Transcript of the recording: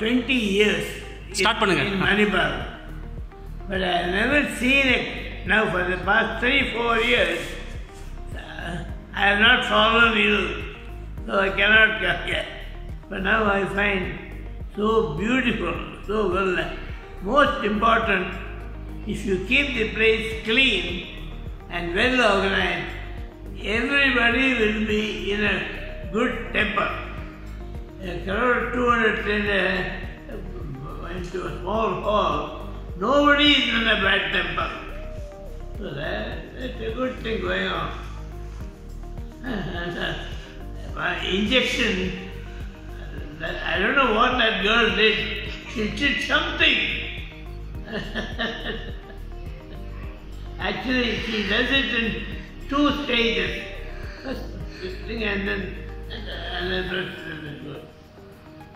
20 years Start in, பண்ணுங்க. in Manipur. But I have never seen it. Now, for the past three, four years, uh, I have not followed you, so I cannot come here. But now I find so beautiful, so well. Most important, if you keep the place clean and well organized, everybody will be in a good temper. Crowd of 200 uh, into a small hall, nobody is in a bad temper. So that, that's a good thing going on. My injection, I don't know what that girl did. She did something. Actually, she does it in two stages. First this thing and then and then rest of it.